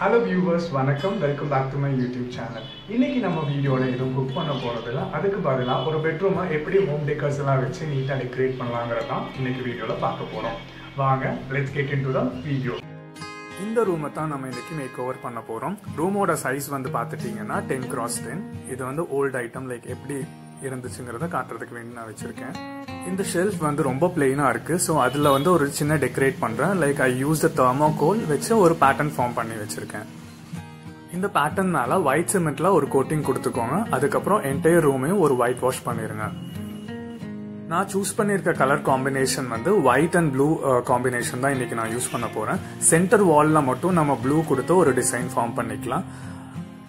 Hello viewers வணக்கம். Welcome back to my YouTube channel இன்னைக்கு நம்ம வீடியோவில் எதுவும் குக் பண்ண போகிறதில்ல அதுக்கு பதிலாக ஒரு பெட்ரூமை எப்படி ஹோம் டெக்கர்ஸ் எல்லாம் வச்சு நீட்டாக டெக்கரேட் பண்ணலாங்கிறது தான் இன்னைக்கு வீடியோவில் பார்க்க போகிறோம் வாங்க let's get into the video இந்த ரூமை தான் நம்ம இன்றைக்கி மேக் ஓவர் பண்ண போகிறோம் ரூமோட சைஸ் வந்து பார்த்துட்டிங்கன்னா டென் கிராஸ் டென் இது வந்து ஓல்டு ஐட்டம் லைக் எப்படி இருந்துச்சுங்கிறத காட்டுறதுக்கு வேண்டி நான் வச்சுருக்கேன். இந்த ஷெல்ஃப் வந்து ரொம்ப பிளெயினாக இருக்குது ஸோ அதில் வந்து ஒரு சின்ன டெக்கரேட் பண்ணுறேன் like I use the thermocol வச்சு ஒரு பேட்டர்ன் ஃபார்ம் பண்ணி வச்சுருக்கேன். இந்த பேட்டர்னால ஒயிட் சிமெண்ட்டில் ஒரு கோட்டிங் கொடுத்துக்கோங்க. அதுக்கப்புறம் என்டையர் ரூமையும் ஒரு ஒயிட் வாஷ் பண்ணிடுங்க நான் சூஸ் பண்ணியிருக்க கலர் காம்பினேஷன் வந்து ஒயிட் அண்ட் ப்ளூ காம்பினேஷன் தான் இன்னைக்கு நான் யூஸ் பண்ண போகிறேன் சென்டர் வால்ல மட்டும் நம்ம ப்ளூ கொடுத்து ஒரு டிசைன் ஃபார்ம் பண்ணிக்கலாம்.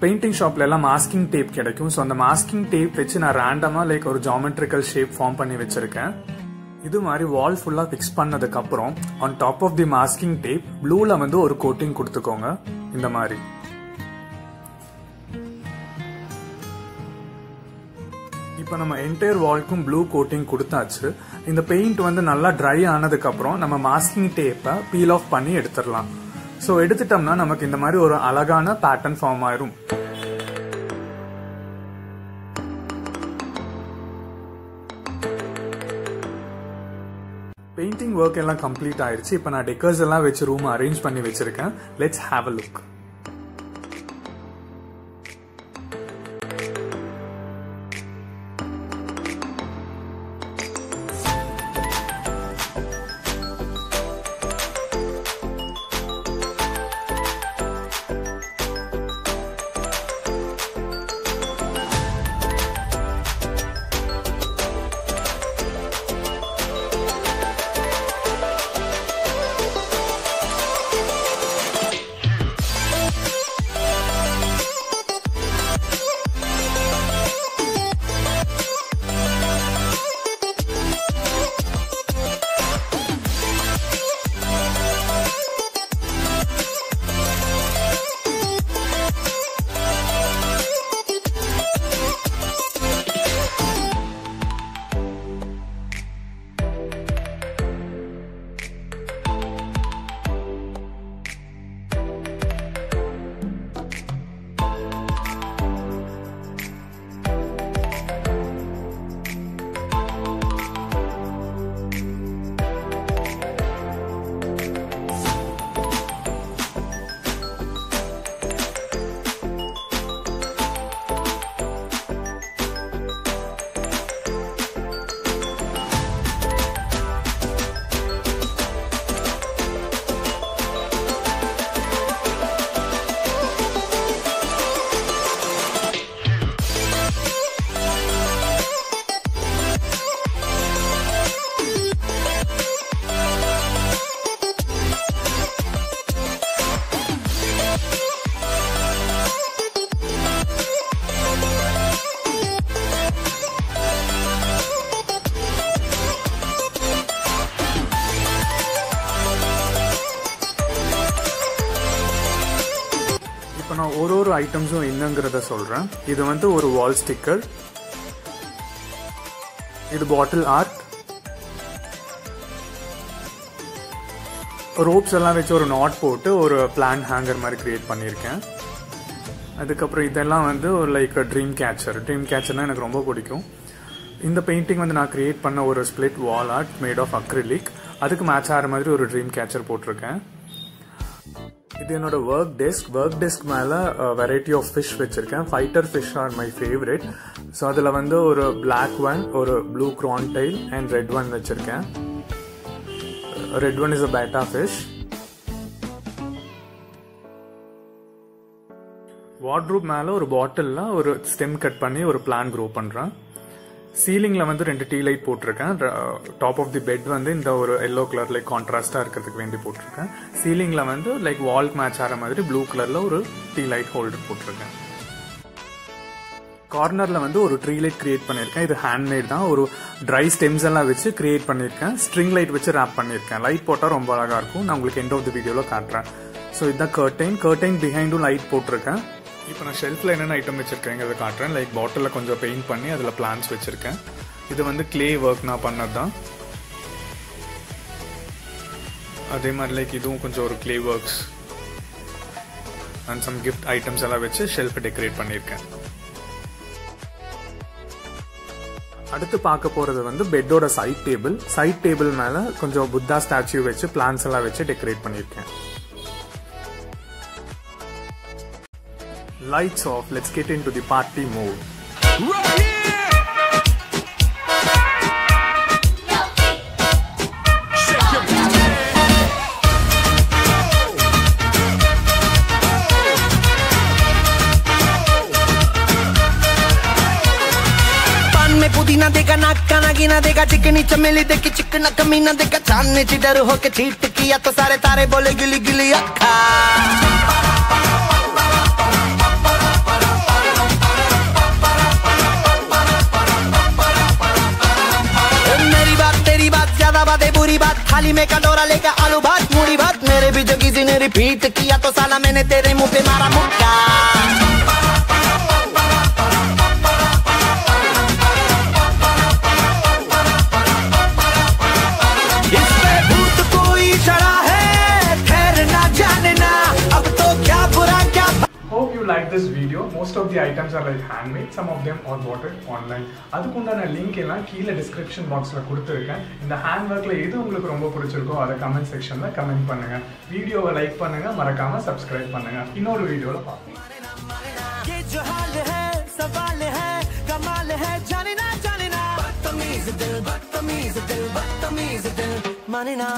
பெயிண்டிங் ஷாப்ல எல்லாம் மாஸ்கிங் டேப் கிடைக்கும். ஸோ அந்த மாஸ்கிங் டேப் வச்சு நான் ரேண்டமா லைக் ஒரு ஜாமெட்ரிக்கல் ஷேப் ஃபார்ம் பண்ணி வச்சிருக்கேன். இது மாதிரி வால் ஃபுல்லா ஃபிக்ஸ் பண்ணதுக்கு அப்புறம் on top of the masking tape ப்ளூல வந்து ஒரு கோட்டிங் கொடுத்துக்கோங்க. இந்த மாதிரி. இப்போ நம்ம என்டையர் வால்க்கும் ப்ளூ கோட்டிங் கொடுத்தாச்சு. இந்த பெயிண்ட் வந்து நல்லா ட்ரை ஆனதுக்கு அப்புறம் நம்ம மாஸ்கிங் டேப்பை பீல் ஆஃப் பண்ணி எடுத்துடலாம். ஸோ எடுத்துட்டோம்னா நமக்கு இந்த மாதிரி ஒரு அழகான பேட்டர்ன் ஃபார்ம் ஆயிரும். பெயிண்டிங் ஒர்க் எல்லாம் கம்ப்ளீட் ஆயிருச்சு. இப்போ நான் டெக்கர்ஸ் எல்லாம் வச்சு ரூம் அரேஞ்ச் பண்ணி வச்சிருக்கேன். லெட்ஸ் ஹாவ் அ லுக் ஐட்டம்ஸும் என்னங்கிறத சொல்கிறேன் இது வந்து ஒரு வால் ஸ்டிக்கர் இது பாட்டில் ஆர்ட் ரோப்ஸ் எல்லாம் வச்சு ஒரு நாட் போட்டு ஒரு பிளான் ஹேங்கர் மாதிரி கிரியேட் பண்ணியிருக்கேன். அதுக்கப்புறம் இதெல்லாம் வந்து ஒரு லைக் ட்ரீம் கேச்சர் ட்ரீம் கேச்சர்னா எனக்கு ரொம்ப பிடிக்கும். இந்த பெயிண்டிங் வந்து நான் கிரியேட் பண்ண ஒரு split wall art made of acrylic அதுக்கு மேட்ச் ஆகிற மாதிரி ஒரு ட்ரீம் கேச்சர் போட்டிருக்கேன். இது என்னோட ஒர்க் டெஸ்க் ஒர்க் டெஸ்க் மேல வெரைட்டி ஆஃப் ஃபிஷ் வச்சிருக்கேன். Fighter fish are my favourite so அதில் வந்து ஒரு பிளாக் ஒன் ஒரு blue crowntail and red one வச்சிருக்கேன். Red one is a betta fish wardrobe மேல ஒரு பாட்டிலில் ஒரு ஸ்டெம் கட் பண்ணி ஒரு பிளான் க்ரோ பண்றேன். சீலிங்ல வந்து ரெண்டு டீ லைட் போட்டிருக்கேன். டாப் ஆஃப் தி பெட் வந்து இந்த ஒரு எல்லோ கலர் லைக் கான்ட்ராஸ்டா இருக்கிறதுக்கு வேண்டி போட்டிருக்கேன். சீலிங்ல வந்து லைக் வால் மேட்ச் ஆகிற மாதிரி ப்ளூ கலர்ல ஒரு டீ லைட் ஹோல்டர் போட்டிருக்கேன். கார்னர்ல வந்து ஒரு ட்ரீ லைட் கிரியேட் பண்ணியிருக்கேன். இது ஹேண்ட்மேட் தான். ஒரு ட்ரை ஸ்டெம்ஸ் எல்லாம் வச்சு கிரியேட் பண்ணியிருக்கேன். ஸ்ட்ரிங் லைட் வச்சு ரேப் பண்ணியிருக்கேன். லைட் போட்டால் ரொம்ப அழகா இருக்கும். நான் உங்களுக்கு எண்ட் ஆஃப் தி வீடியோவில் காட்டுறேன். ஸோ இதுதான் கர்டைன் கர்டைன் பிஹைண்டும் லைட் போட்டிருக்கேன். இப்போ நான் ஷெல்ஃபில் என்னென்ன ஐட்டம் வச்சிருக்கேங்கிறத காட்டுறேன். லைக் பாட்டிலில் கொஞ்சம் பெயிண்ட் பண்ணி அதில் பிளான்ஸ் வச்சுருக்கேன். இது வந்து கிளே ஒர்க் நான் பண்ணது தான் அதே மாதிரி லைக் இதுவும் கொஞ்சம் ஒரு clay works and some gift items எல்லாம் வச்சு ஷெல்ஃப் டெக்கரேட் பண்ணியிருக்கேன். அடுத்து பார்க்க போகிறது வந்து பெட்டோட சைட் டேபிள் சைட் டேபிள் மேலே கொஞ்சம் புத்தா ஸ்டாச்சு வச்சு பிளான்ஸ் எல்லாம் வச்சு டெக்கரேட் பண்ணியிருக்கேன். Lights off, let's get into the party mode. Right में पुदीना देगा नाक काना गिना देगा चिकनी चमेली देखी चिकना कमीना देगा चांदनी चिडर होके चीट किया तो सारे तारे बोले गिली गिली अखा ज़्यादा बातें बुरी बात। खाली में कटोरा लेकर आलू भात मूड़ी भात। मेरे भी जो किसी ने रिपीट किया तो साला मैंने तेरे मुँह पे मारा मुक्का। like this video. Most of the items are like handmade. Some of them are bought it online. அதுக்குண்டான லிங்க் எல்லாம் கீழே டிஸ்கிரிப்ஷன் பாக்ஸில் கொடுத்துருக்கேன் இந்த ஹேண்ட் ஒர்க்ல எது உங்களுக்கு ரொம்ப பிடிச்சிருக்கோ அதை கமெண்ட் செக்ஷனில் கமெண்ட் பண்ணுங்க வீடியோவை லைக் பண்ணுங்க மறக்காம சப்ஸ்கிரைப் பண்ணுங்க இன்னொரு வீடியோவில் பார்ப்போம் ये जो हाल है सवाल है कमाल है जाने ना जाने ना बदतमीज दिल बदतमीज दिल बदतमीज दिल माने ना